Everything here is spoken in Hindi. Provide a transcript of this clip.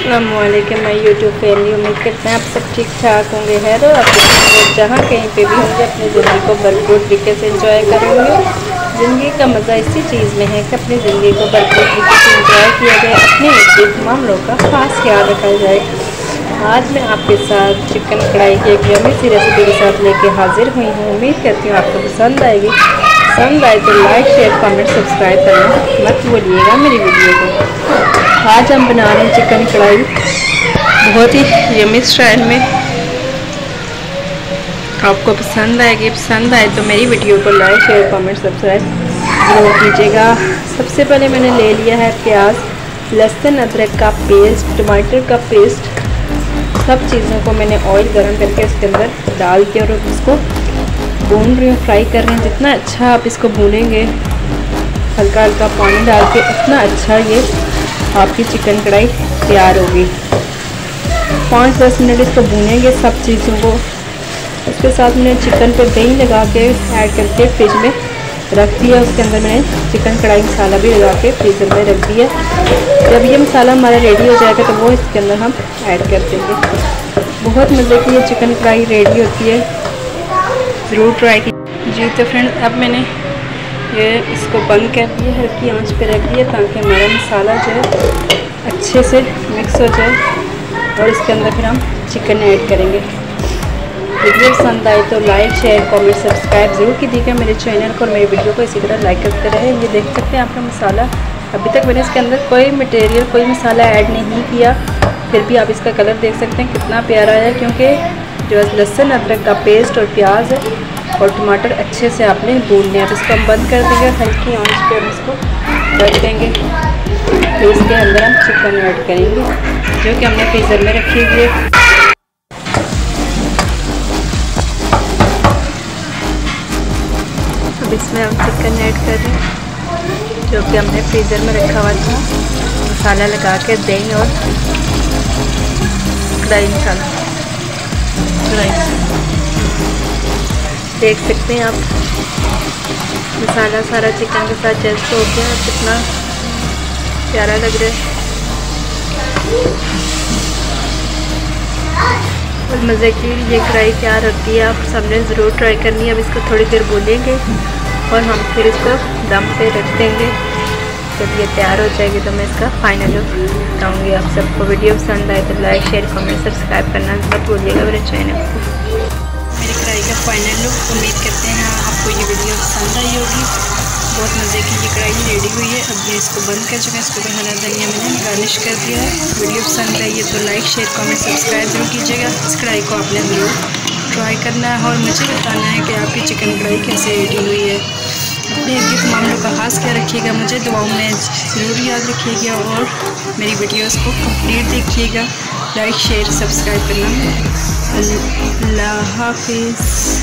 असलम मैं यूट्यूब फैमिली उम्मीद करते हैं आप सब ठीक ठाक होंगे। है और आप जहाँ कहीं पे भी होंगे, अपनी ज़िंदगी को भरपूर तरीके से इंजॉय करेंगे। ज़िंदगी का मज़ा इसी चीज़ में है कि अपनी ज़िंदगी को भरपूर तरीके से इंजॉय किया जाए, अपने तमाम का खास ख्याल रखा जाए। आज मैं आपके साथ चिकन कढ़ाई की एक यमी सी रेसिपी के साथ लेके हाजिर हुई हूँ। उम्मीद करती हूँ आपको पसंद आएगी। पसंद आए तो लाइक शेयर कमेंट सब्सक्राइब करना मत भूलिएगा मेरी वीडियो को। आज हम बना रहे हैं चिकन कढ़ाई। बहुत ही यमी स्टाइल में। आपको पसंद आएगी। पसंद आए तो मेरी वीडियो को लाइक शेयर कमेंट सब्सक्राइब ज़रूर कीजिएगा। सबसे पहले मैंने ले लिया है प्याज, लहसुन, अदरक का पेस्ट टमाटर का पेस्ट सब चीज़ों को मैंने ऑयल गर्म करके इसके अंदर डाल के और इसको भून रही हूँ फ्राई कर रही हूँ। जितना अच्छा आप इसको भूनेंगे, हल्का हल्का पानी डाल के, उतना अच्छा ये आपकी चिकन कढ़ाई तैयार होगी। पाँच दस मिनट इसको भूनेंगे सब चीज़ों को। उसके साथ मैंने चिकन पे दही लगा के ऐड करके फ्रिज में रख दिया उसके अंदर मैंने चिकन कढ़ाई मसाला भी लगा के फ्रीज़र में रख दिया। जब ये मसाला हमारा रेडी हो जाएगा तो वो इसके अंदर हम ऐड कर देंगे। बहुत मज़े की ये चिकन कढ़ाई रेडी होती है। ज़रूर ट्राई की। जी तो फ्रेंड अब मैंने ये इसको बंद कर दिया, हल्की आँच पे रख दिया, ताकि हमारा मसाला जो है अच्छे से मिक्स हो जाए, और इसके अंदर फिर हम चिकन ऐड करेंगे। वीडियो पसंद आए तो लाइक शेयर कमेंट सब्सक्राइब ज़रूर कीजिएगा मेरे चैनल को और मेरी वीडियो को इसी तरह लाइक करते रहे। ये देख सकते हैं आपका मसाला। अभी तक मैंने इसके अंदर कोई मटेरियल कोई मसाला ऐड नहीं किया। फिर भी आप इसका कलर देख सकते हैं, कितना प्यारा है, क्योंकि जो है लहसुन, अदरक का पेस्ट और प्याज और टमाटर अच्छे से आपने भून लिया। अब इसको हम बंद कर देंगे हल्की आँच पे हम इसको रख देंगे। तो इसके अंदर हम चिकन ऐड करेंगे, जो कि हमने फ्रीज़र में रखी हुई है। अब इसमें हम चिकन ऐड कर रहे हैं, जो कि हमने फ्रीज़र में रखा हुआ था। मसाला लगा के दही और कढ़ाई मसाला कढ़ाई देख सकते हैं आप, मसाला सारा चिकन के साथ जस्ट हो गया। कितना प्यारा लग रहा है। और मज़े की, ये कढ़ाई तैयार होती है, आप सबने ज़रूर ट्राई करनी है। अब इसको थोड़ी देर बोलेंगे और हम फिर इसको दम पे रख देंगे। जब ये तैयार हो जाएगी तो मैं इसका फाइनल लुक बताऊँगी आप सबको वीडियो पसंद आए तो लाइक शेयर कमेंट सब्सक्राइब करना मत भूलिएगा मेरे चैनल को। मेरी कढ़ाई का फाइनल लुक उम्मीद करते हैं आपको ये वीडियो पसंद आई होगी। बहुत मज़े की ये कढ़ाई रेडी हुई है। अब ये इसको बंद कर चुके हैं। इसको ऊपर हरा धनिया मैंने गार्निश कर दिया है। वीडियो पसंद आई है तो लाइक, शेयर, कमेंट, सब्सक्राइब ज़रूर कीजिएगा। इस कढ़ाई को आपने ज़रूर ट्राई करना है और मुझे बताना है कि आपकी चिकन कढ़ाई कैसे रेडी हुई है। अपने इनके तमाम लोग का खास क्या रखिएगा। मुझे दुआओं में ज़रूर याद रखिएगा और मेरी वीडियोज़ को कंप्लीट देखिएगा। लाइक, शेयर, सब्सक्राइब करना। अल्लाह हाफिज़।